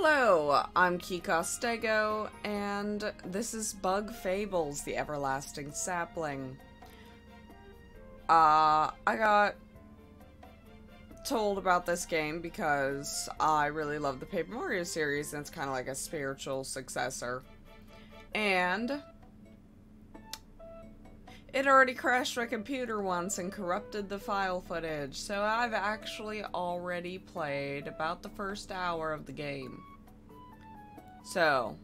Hello, I'm Key Kostego, and this is Bug Fables, the Everlasting Sapling. Uh, I got told about this game because I really love the Paper Mario series, and it's kind of like a spiritual successor. And it already crashed my computer once and corrupted the file footage, so I've actually already played about the first hour of the game. So,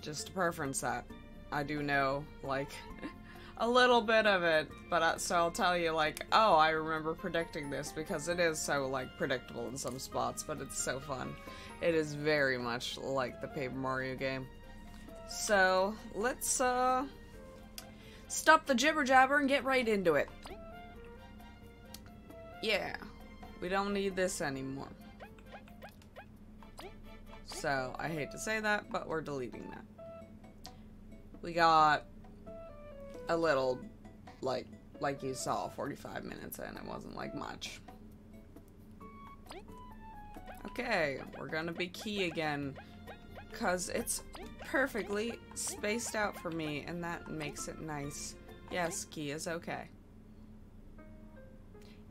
just to preference that. I do know, like, a little bit of it, but I, so I'll tell you, like, oh, I remember predicting this because it is so, like, predictable in some spots, but it's so fun. It is very much like the Paper Mario game. So, let's, uh stop the jibber jabber and get right into it. Yeah, we don't need this anymore. So, I hate to say that, but we're deleting that. We got a little, like, like you saw, 45 minutes in. It wasn't like much. Okay, we're gonna be key again. Because it's perfectly spaced out for me, and that makes it nice. Yes, Key is okay.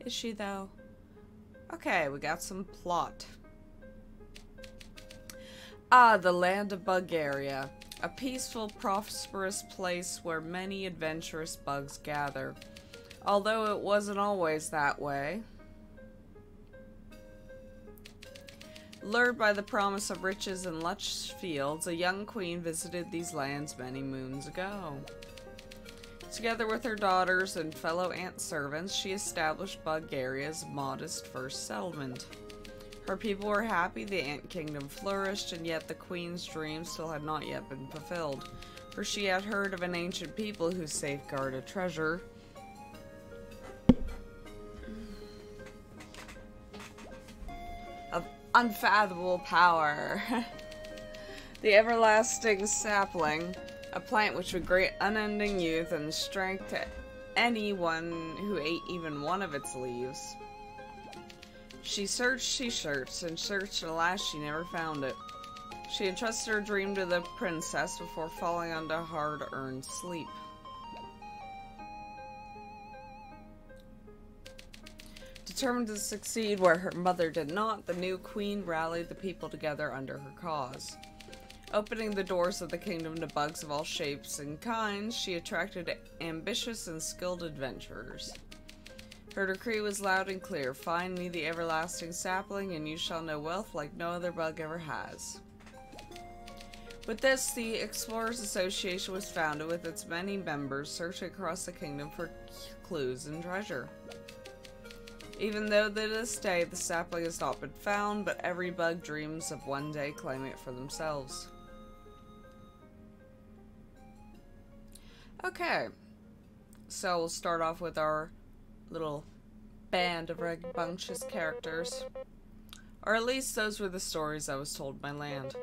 Is she, though? Okay, we got some plot. Ah, the land of Bugaria. A peaceful, prosperous place where many adventurous bugs gather. Although it wasn't always that way. Lured by the promise of riches and lush fields, a young queen visited these lands many moons ago. Together with her daughters and fellow ant servants, she established Bugaria's modest first settlement. Her people were happy, the ant kingdom flourished, and yet the queen's dream still had not yet been fulfilled, for she had heard of an ancient people who safeguard a treasure Of unfathomable power. the everlasting sapling, a plant which would grant unending youth and strength to anyone who ate even one of its leaves. She searched, she searched, and searched, and alas, she never found it. She entrusted her dream to the princess before falling onto hard-earned sleep. Determined to succeed where her mother did not, the new queen rallied the people together under her cause. Opening the doors of the kingdom to bugs of all shapes and kinds, she attracted ambitious and skilled adventurers. Her decree was loud and clear Find me the everlasting sapling, and you shall know wealth like no other bug ever has. With this, the Explorers Association was founded with its many members searching across the kingdom for clues and treasure. Even though to this day the sapling has not been found, but every bug dreams of one day claiming it for themselves. Okay, so we'll start off with our little band of rambunctious characters. Or at least those were the stories I was told by land.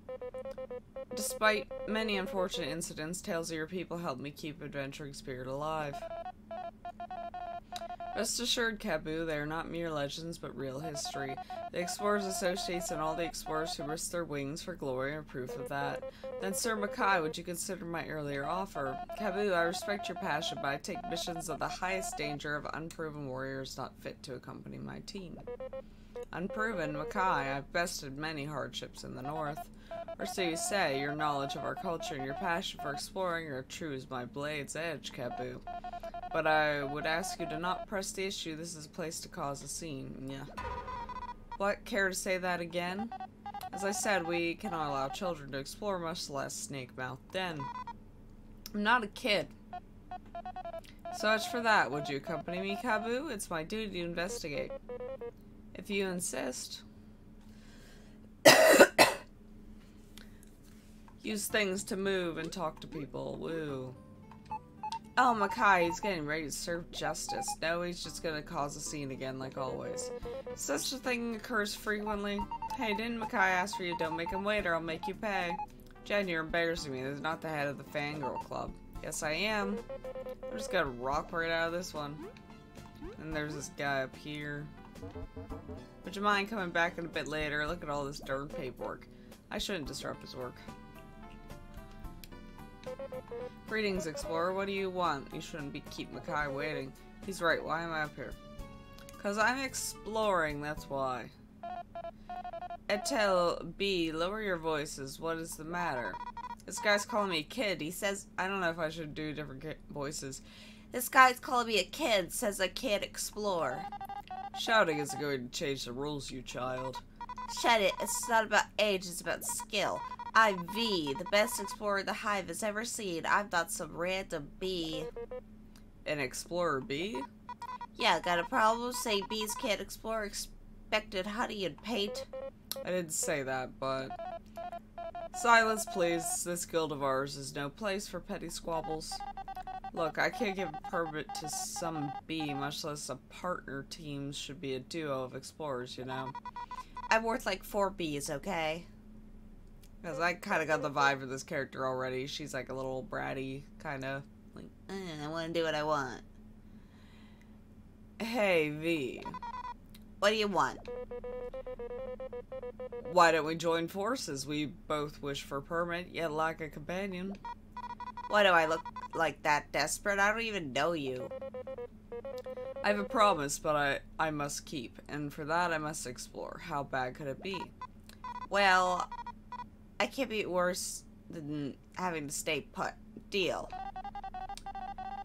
Despite many unfortunate incidents, tales of your people helped me keep adventuring spirit alive. Rest assured, Kabbu, they are not mere legends, but real history. The Explorers Associates and all the explorers who risked their wings for glory are proof of that. Then, Sir Makai, would you consider my earlier offer? Kabbu, I respect your passion, but I take missions of the highest danger of unproven warriors not fit to accompany my team. Unproven, Makai, I've bested many hardships in the north. Or so you say, your knowledge of our culture and your passion for exploring are true as my blade's edge, Kabbu. But I would ask you to not press the issue. This is a place to cause a scene. Yeah. What? Care to say that again? As I said, we cannot allow children to explore, much less snake mouth den. I'm not a kid. So much for that. Would you accompany me, Kabbu? It's my duty to investigate. If you insist. Use things to move and talk to people. Woo. Oh, Makai, he's getting ready to serve justice. No, he's just gonna cause a scene again, like always. Such a thing occurs frequently. Hey, didn't Makai ask for you? Don't make him wait or I'll make you pay. Jen, you're embarrassing me. This is not the head of the Fangirl Club. Yes, I am. I'm just gonna rock right out of this one. And there's this guy up here. Would you mind coming back in a bit later? Look at all this darn paperwork. I shouldn't disrupt his work. Greetings, Explorer. What do you want? You shouldn't be keep Makai waiting. He's right. Why am I up here? Because I'm exploring, that's why. Etel B, lower your voices. What is the matter? This guy's calling me a kid. He says, I don't know if I should do different voices. This guy's calling me a kid, says I can't explore. Shouting isn't going to change the rules, you child. Shut it. It's not about age, it's about skill. I'm Vi, the best explorer the Hive has ever seen. I'm not some random B. An explorer B? Yeah, got a problem Say bees can't explore expected honey and paint? I didn't say that, but... Silence, please. This guild of ours is no place for petty squabbles. Look, I can't give a permit to some bee, much less a partner team should be a duo of explorers, you know? I'm worth like four bees, okay? Because I kind of got the vibe of this character already. She's like a little bratty, kind of. Like, eh, I want to do what I want. Hey, Vi. What do you want? Why don't we join forces? We both wish for permit, yet lack a companion. Why do I look like that desperate? I don't even know you. I have a promise, but I, I must keep, and for that I must explore. How bad could it be? Well, I can't be worse than having to stay put. Deal.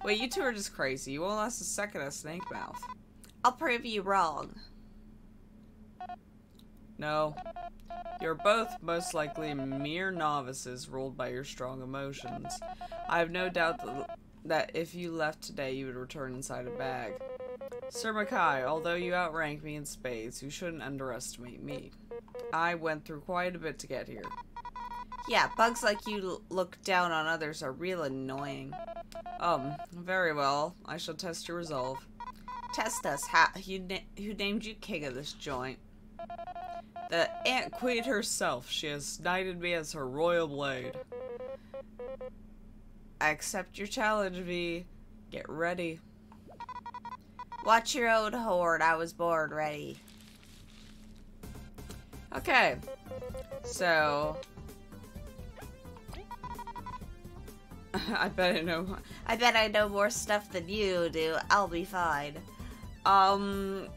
Wait, you two are just crazy. You won't last a second at Snake Mouth. I'll prove you wrong. No. You're both most likely mere novices ruled by your strong emotions. I have no doubt that, that if you left today, you would return inside a bag. Sir Makai, although you outrank me in spades, you shouldn't underestimate me. I went through quite a bit to get here. Yeah, bugs like you look down on others are real annoying. Um, very well. I shall test your resolve. Test us. How, who, na who named you king of this joint? The Ant Queen herself. She has knighted me as her royal blade. I accept your challenge, Vi. Get ready. Watch your own horde. I was born ready. Okay. So... I bet I know... I bet I know more stuff than you do. I'll be fine. Um...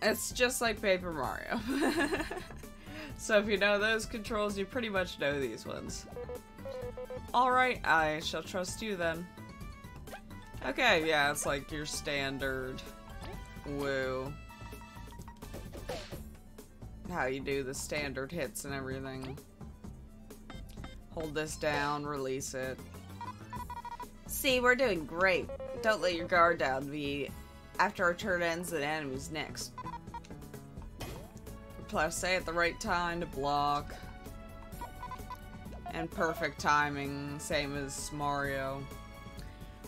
It's just like Paper Mario. so if you know those controls, you pretty much know these ones. Alright, I shall trust you then. Okay, yeah, it's like your standard woo. How you do the standard hits and everything. Hold this down, release it. See, we're doing great. Don't let your guard down, Vi. After our turn ends, the enemy's next. Plus, say at the right time to block. And perfect timing, same as Mario.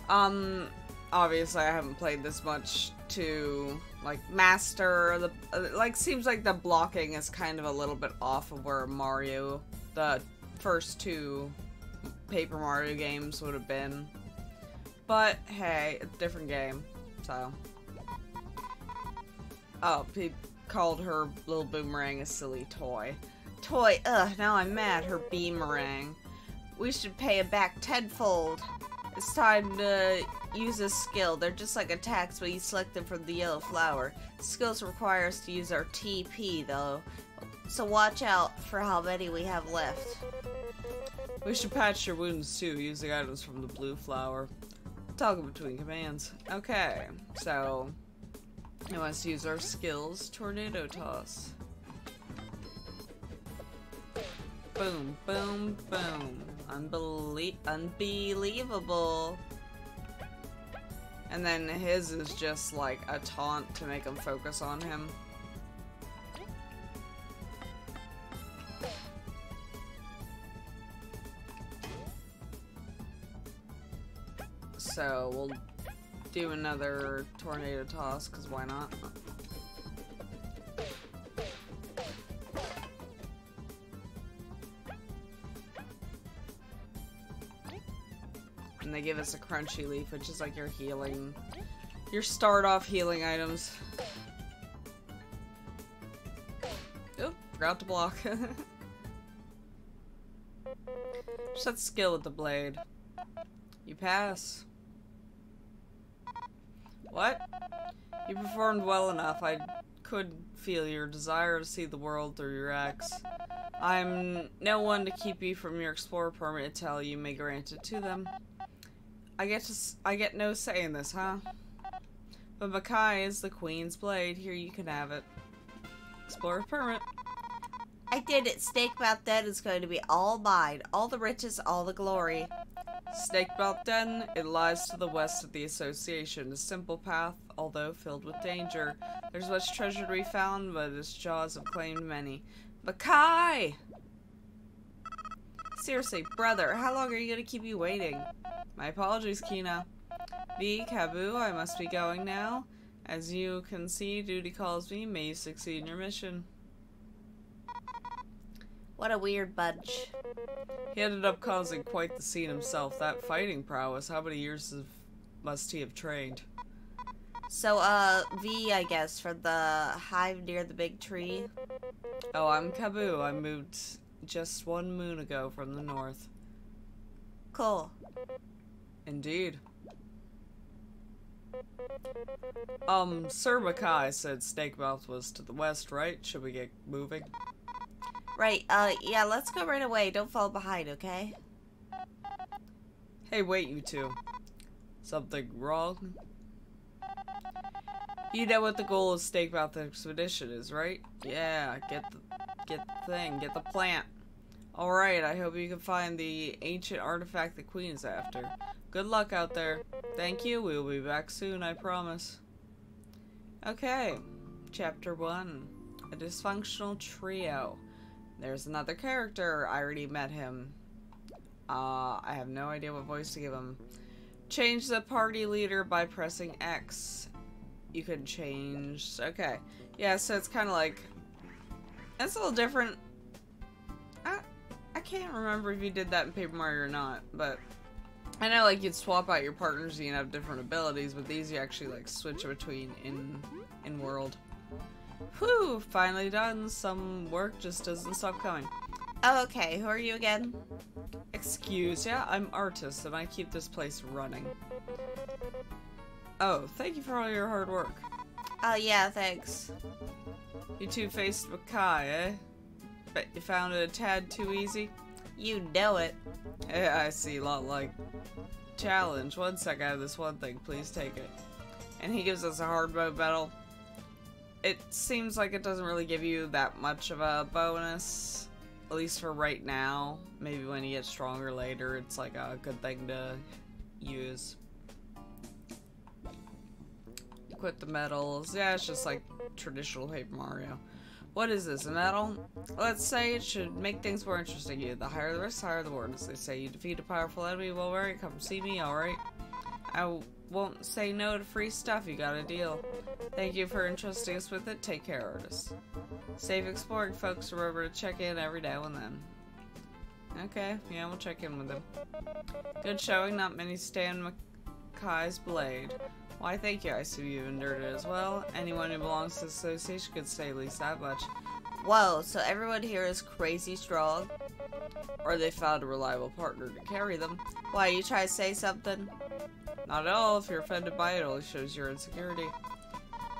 Um, obviously I haven't played this much to, like, master the, like, seems like the blocking is kind of a little bit off of where Mario, the first two Paper Mario games would have been. But, hey, it's a different game, so. Oh, he called her little boomerang a silly toy. Toy, ugh, now I'm mad, her beemerang. We should pay it back tenfold. It's time to use a skill. They're just like attacks, but you select them from the yellow flower. Skills require us to use our TP, though. So watch out for how many we have left. We should patch your wounds, too, using items from the blue flower. Toggle between commands. Okay, so... I want us to use our skills. Tornado Toss. Boom, boom, boom. Unbelie unbelievable. And then his is just like a taunt to make him focus on him. So we'll do another tornado toss, because why not? And they give us a crunchy leaf, which is like your healing, your start off healing items. Oh, forgot to block. Just that skill with the blade. You pass. What? You performed well enough. I could feel your desire to see the world through your axe. I'm no one to keep you from your explorer permit until you may grant it to them. I get to I get no say in this, huh? But Makai is the queen's blade. Here you can have it. Explorer permit. I did it. Snake Mouth Den is going to be all mine. All the riches, all the glory. Snakebelt Den, it lies to the west of the Association. A simple path, although filled with danger. There's much treasure to be found, but its jaws have claimed many. Makai! Seriously, brother, how long are you gonna keep you waiting? My apologies, Kina. Vi, Kabbu, I must be going now. As you can see, duty calls me. May you succeed in your mission. What a weird bunch. He ended up causing quite the scene himself. That fighting prowess, how many years have, must he have trained? So, uh, Vi, I guess, for the hive near the big tree. Oh, I'm Kabbu. I moved just one moon ago from the north. Cool. Indeed. Um, Sir Makai said Snakemouth was to the west, right? Should we get moving? Right, uh, yeah, let's go right away. Don't fall behind, okay? Hey, wait, you two. Something wrong? You know what the goal of Snakemouth Expedition is, right? Yeah, get the, get the thing, get the plant. Alright, I hope you can find the ancient artifact the Queen is after. Good luck out there. Thank you, we will be back soon, I promise. Okay, Chapter 1. A dysfunctional trio. There's another character, I already met him. Uh, I have no idea what voice to give him. Change the party leader by pressing X. You can change, okay. Yeah, so it's kind of like, It's a little different. Can't remember if you did that in Paper Mario or not, but I know like you'd swap out your partners and you'd have different abilities, but these you actually like switch between in in world. Whew, finally done. Some work just doesn't stop coming. Oh, okay. Who are you again? Excuse, yeah, I'm Artis and I keep this place running. Oh, thank you for all your hard work. Oh, yeah, thanks. You two-faced Makai, eh? Bet you found it a tad too easy? You know it. Yeah, I see. A lot like challenge. One sec, I have this one thing. Please take it. And he gives us a hard mode battle. It seems like it doesn't really give you that much of a bonus. At least for right now. Maybe when you get stronger later, it's like a good thing to use. Equip the medals. Yeah, it's just like traditional Paper Mario. What is this, a medal? Let's say it should make things more interesting to you. The higher the risk, the higher the rewards. They say you defeat a powerful enemy, well, right, come see me, alright? I won't say no to free stuff, you got a deal. Thank you for entrusting us with it. Take care, artists. Safe exploring, folks. Remember to check in every now and then. Okay, yeah, we'll check in with them. Good showing, not many stand Makai's blade. Why, thank you. I see you've endured it as well. Anyone who belongs to the association could say at least that much. Whoa, so everyone here is crazy strong? Or they found a reliable partner to carry them. Why, you try to say something? Not at all. If you're offended by it, it only shows your insecurity.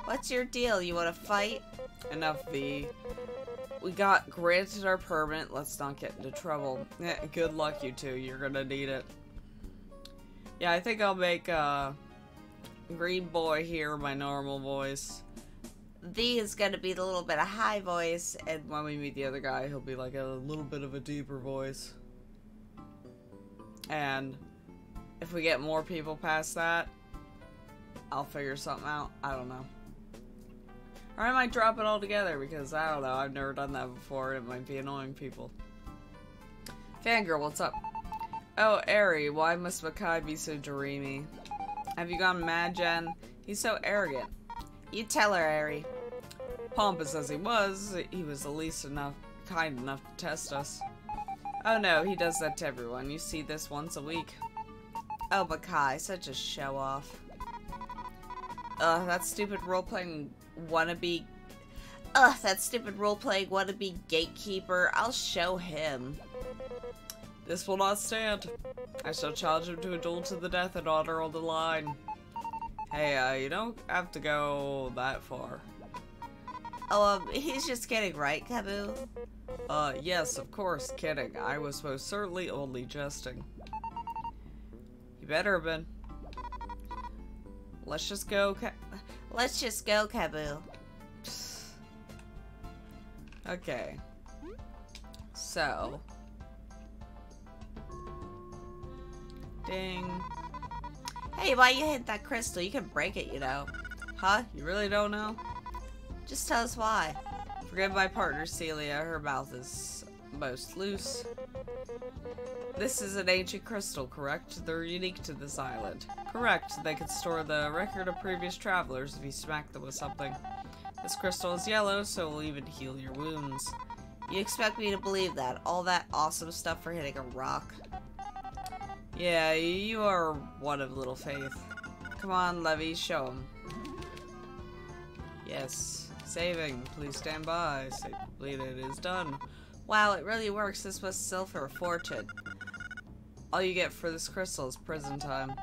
What's your deal? You want to fight? Enough, Vi. We got granted our permit. Let's not get into trouble. Good luck, you two. You're gonna need it. Yeah, I think I'll make, uh... Green Boy here my normal voice. Vi is gonna be the little bit of high voice, and when we meet the other guy, he'll be like a little bit of a deeper voice. And if we get more people past that, I'll figure something out. I don't know. Or I might drop it all together because I don't know. I've never done that before. It might be annoying people. Fangirl, what's up? Oh, Eri, why must Makai be so dreamy? Have you gone mad, Jen? He's so arrogant. You tell her, Eri. Pompous as he was, he was at least enough kind enough to test us. Oh no, he does that to everyone. You see this once a week. Oh, but Kai, such a show-off. Ugh, that stupid role-playing wannabe... Ugh, that stupid role-playing wannabe gatekeeper. I'll show him. This will not stand. I shall challenge him to a duel to the death and honor on the line. Hey, uh, you don't have to go that far. Oh, um, he's just kidding, right, Kabbu? Uh, yes, of course, kidding. I was most certainly only jesting. You better have been. Let's just go, Ka Let's just go, Kabbu. Okay. So. Hey, why you hit that crystal? You can break it, you know. Huh? You really don't know? Just tell us why. Forgive my partner, Celia. Her mouth is most loose. This is an ancient crystal, correct? They're unique to this island. Correct. They could store the record of previous travelers if you smack them with something. This crystal is yellow, so it will even heal your wounds. You expect me to believe that? All that awesome stuff for hitting a rock? Yeah, you are one of little faith. Come on, Levy, show him. Yes. Saving. Please stand by. Save completed. It is done. Wow, it really works. This must sell for a fortune. All you get for this crystal is prison time.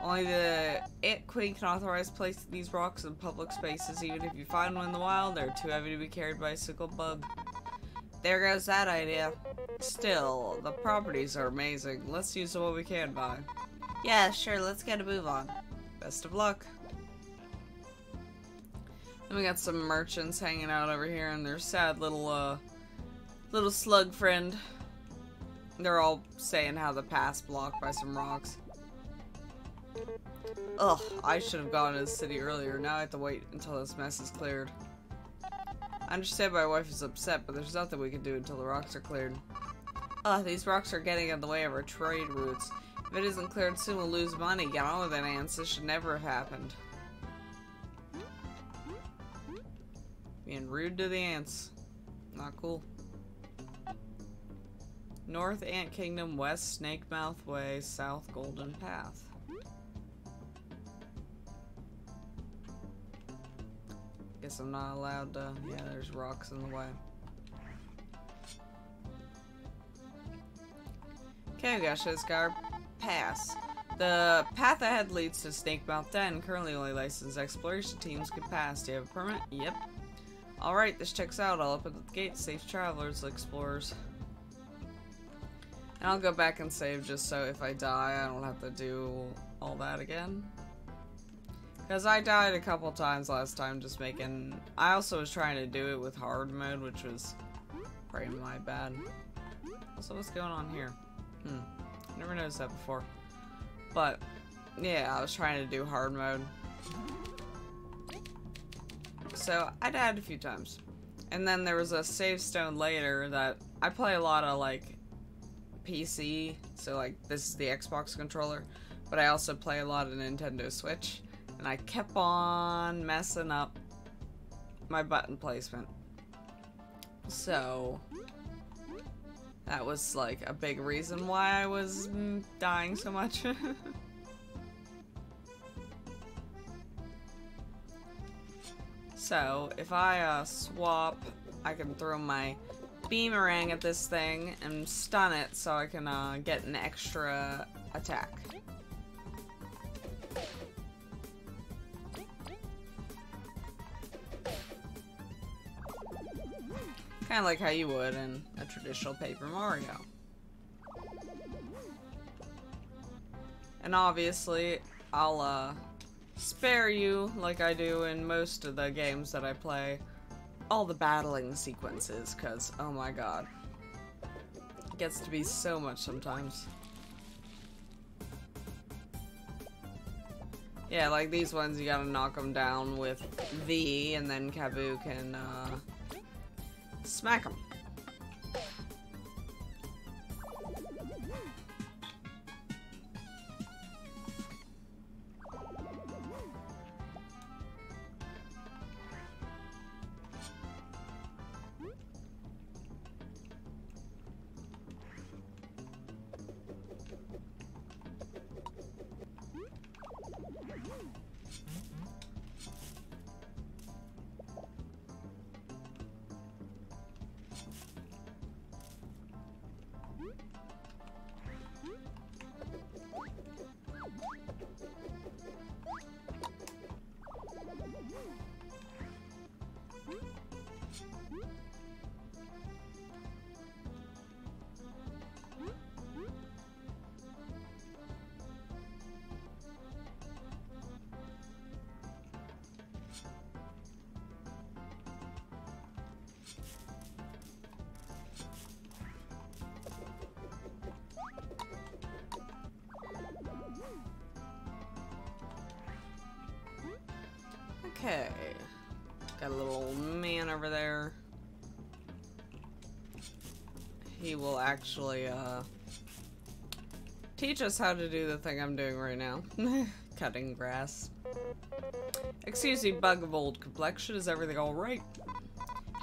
Only the Ant Queen can authorize placing these rocks in public spaces. Even if you find one in the wild, they're too heavy to be carried by a single bug. There goes that idea. Still, the properties are amazing. Let's use what we can buy. Yeah, sure. Let's get a move on. Best of luck. Then we got some merchants hanging out over here and their sad little, uh, little slug friend. They're all saying how the path's blocked by some rocks. Ugh, I should have gone to the city earlier. Now I have to wait until this mess is cleared. I understand my wife is upset, but there's nothing we can do until the rocks are cleared. Ugh, these rocks are getting in the way of our trade routes. If it isn't cleared soon, we'll lose money. Get on with it, ants. This should never have happened. Being rude to the ants. Not cool. North Ant Kingdom, West Snake Mouth Way, South Golden Path. Guess I'm not allowed to. Yeah, there's rocks in the way. Okay, we got Shizgar Pass. The path ahead leads to Snake Mouth Den. Currently only licensed exploration teams can pass. Do you have a permit? Yep. Alright, this checks out. I'll open the gate. Safe travelers, explorers. And I'll go back and save just so if I die, I don't have to do all that again. Because I died a couple times last time just making... I also was trying to do it with hard mode, which was probably my bad. Also, what's going on here? Hmm. Never noticed that before. But, yeah, I was trying to do hard mode. So, I died a few times. And then there was a save stone later that... I play a lot of, like, PC. So, like, this is the Xbox controller. But I also play a lot of Nintendo Switch. And I kept on messing up my button placement. So, that was like a big reason why I was mm, dying so much. so, if I uh, swap, I can throw my beemerang at this thing and stun it so I can uh, get an extra attack. Kind of like how you would in traditional Paper Mario. And obviously, I'll uh, spare you, like I do in most of the games that I play, all the battling sequences, because, oh my god. It gets to be so much sometimes. Yeah, like these ones, you gotta knock them down with V, and then Kabbu can, uh, Smack him. Okay. Got a little old man over there. He will actually, uh, teach us how to do the thing I'm doing right now. Cutting grass. Excuse me, bug of old complexion. Is everything alright?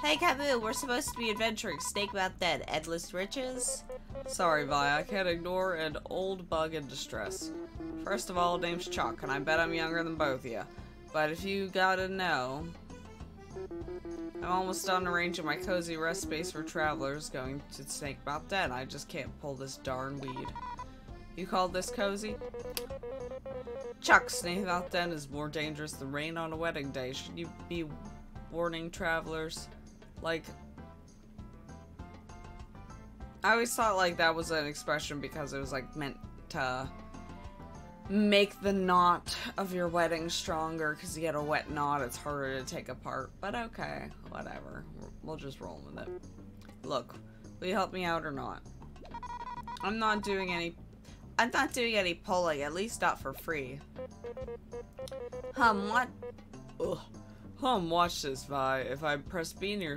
Hey, Kabbu, we're supposed to be adventuring. Snake about that. Endless riches? Sorry, Vi, I can't ignore an old bug in distress. First of all, name's Chuck, and I bet I'm younger than both of you. But if you gotta know, I'm almost done arranging my cozy rest space for travelers going to Snake Mouth Den. I just can't pull this darn weed. You call this cozy? Chuck, Snake Mouth Den is more dangerous than rain on a wedding day. Should you be warning travelers? Like, I always thought like that was an expression because it was like meant to make the knot of your wedding stronger because you get a wet knot it's harder to take apart but okay whatever. We'll just roll with it. Look will you help me out or not? I'm not doing any I'm not doing any pulling, at least not for free. hum what? Ugh. hum watch this vi. If i press b near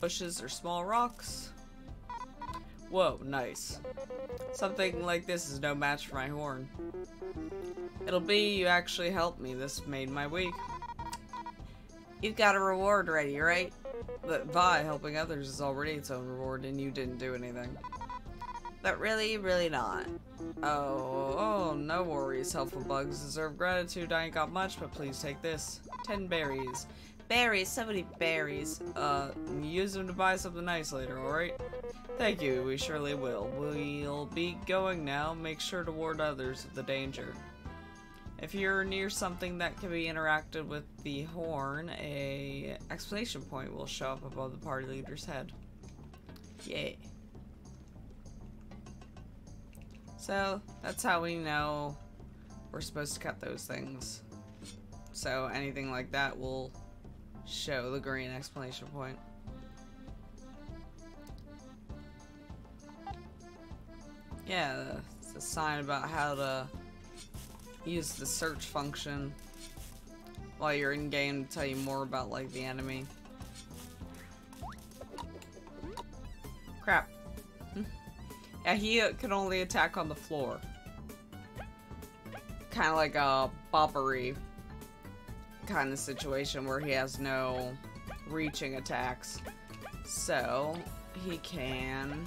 bushes or small rocks whoa nice something like this is no match for my horn It'll be you actually helped me. This made my week. You've got a reward ready, right? But Vi, helping others is already its own reward, and you didn't do anything. But really, really not. Oh, oh, no worries. Helpful bugs deserve gratitude. I ain't got much, but please take this. Ten berries. Berries, so many berries. Uh, use them to buy something nice later, alright? Thank you, we surely will. We'll be going now. Make sure to warn others of the danger. If you're near something that can be interacted with the horn, a explanation point will show up above the party leader's head. Yay. So, that's how we know we're supposed to cut those things. So, anything like that will show the green explanation point. Yeah, it's a sign about how to use the search function while you're in game to tell you more about like the enemy. Crap. yeah, he uh, can only attack on the floor. Kind of like a boppery kind of situation where he has no reaching attacks. So, he can...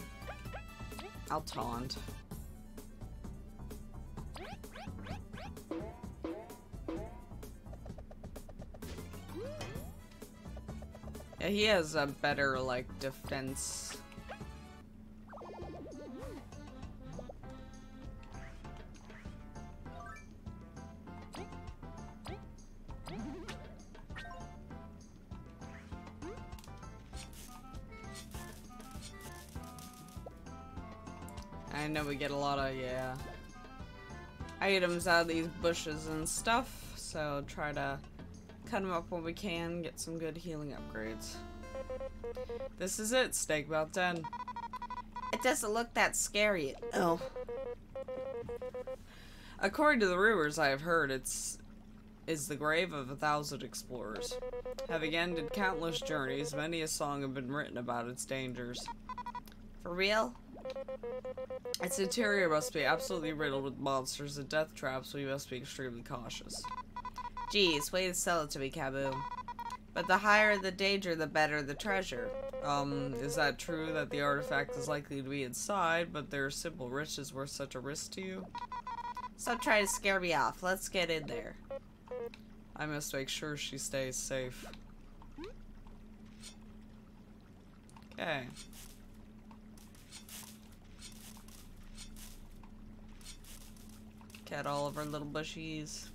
I'll taunt. He has a better, like, defense. I know we get a lot of, yeah, items out of these bushes and stuff, so try to cut them up when we can, get some good healing upgrades. This is it, Snake Mouth Den. It doesn't look that scary. Oh. According to the rumors I have heard, it's is the grave of a thousand explorers. Having ended countless journeys, many a song have been written about its dangers. For real? Its interior must be absolutely riddled with monsters and death traps, so you must be extremely cautious. Geez, way to sell it to me, Kaboom. But the higher the danger, the better the treasure. Um, is that true that the artifact is likely to be inside, but their simple riches worth such a risk to you? Stop trying to scare me off. Let's get in there. I must make sure she stays safe. Okay. Cut all of our little bushies.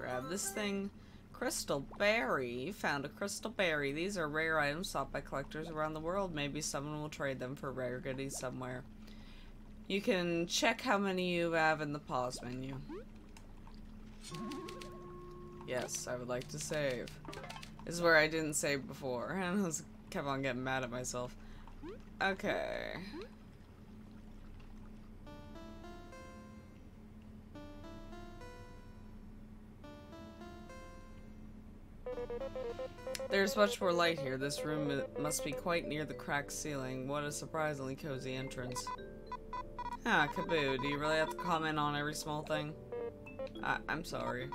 Grab this thing. Crystal berry. Found a crystal berry. These are rare items sought by collectors around the world. Maybe someone will trade them for rare goodies somewhere. You can check how many you have in the pause menu. Yes, I would like to save. This is where I didn't save before, and I was kept on getting mad at myself. Okay. There's much more light here. This room uh, must be quite near the cracked ceiling. What a surprisingly cozy entrance. Ah, Kabbu, do you really have to comment on every small thing? I I'm sorry.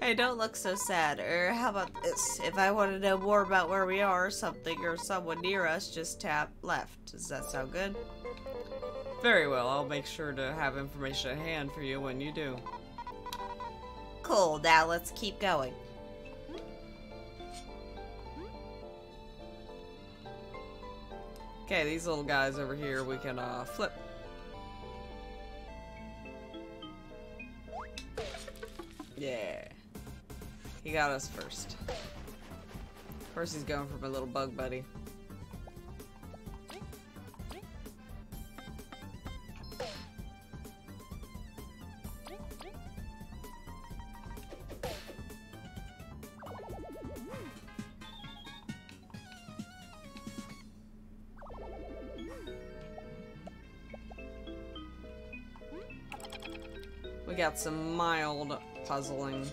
Hey, don't look so sad. Or how about this? If I want to know more about where we are or something or someone near us, just tap left. Does that sound good? Very well, I'll make sure to have information at hand for you when you do. Cool, now let's keep going. Okay, these little guys over here we can uh, flip. Yeah. He got us first. Course he's going for my little bug buddy. Puzzling.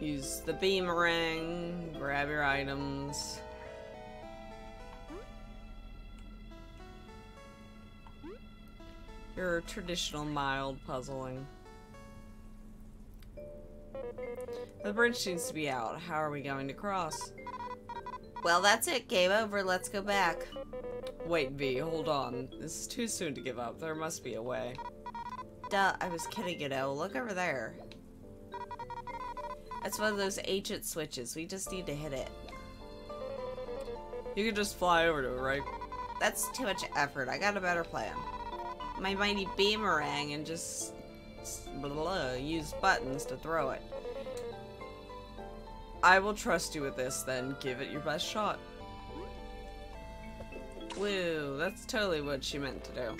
Use the beemerang, grab your items. Your traditional mild puzzling. The bridge seems to be out. How are we going to cross? Well, that's it. Game over. Let's go back. Wait, Vi, hold on. This is too soon to give up. There must be a way. Duh, I was kidding, you know. Look over there. That's one of those ancient switches. We just need to hit it. You can just fly over to it, right? That's too much effort. I got a better plan. My mighty beemerang and just blah, blah, use buttons to throw it. I will trust you with this, then give it your best shot. Woo, that's totally what she meant to do.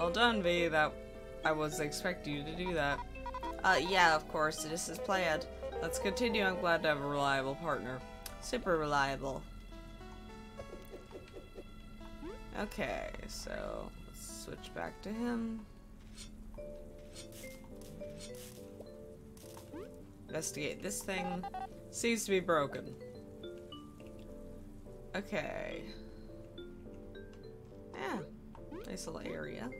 Well done, Vi. That I was expecting you to do that. Uh, yeah, of course. This is planned. Let's continue. I'm glad to have a reliable partner. Super reliable. Okay, so let's switch back to him. Investigate this thing. Seems to be broken. Okay. Yeah. Nice little area.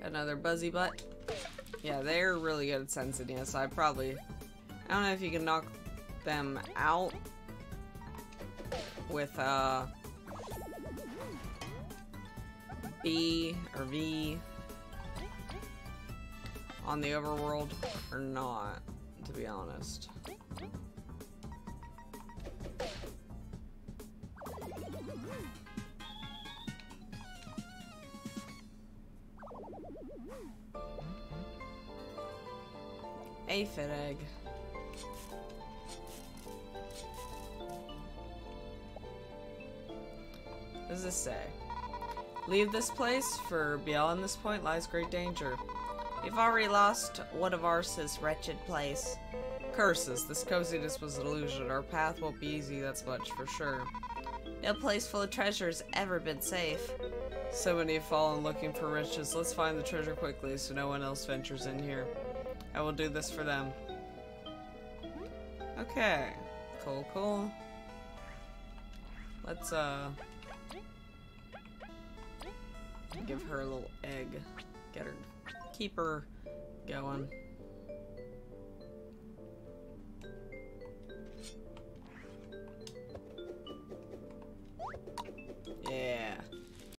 Got another buzzy butt. Yeah, they're really good at sensing you, so I probably... I don't know if you can knock them out with, uh... B or V on the overworld or not, to be honest. Aphid egg. What does this say? Leave this place, for beyond this point lies great danger. We've already lost one of ours this wretched place. Curses, this coziness was an illusion. Our path won't be easy, that's much for sure. No place full of treasure has ever been safe. So many have fallen looking for riches. Let's find the treasure quickly so no one else ventures in here. I will do this for them. Okay. Cool, cool. Let's, uh... Give her a little egg. Get her... Keep her going. Yeah.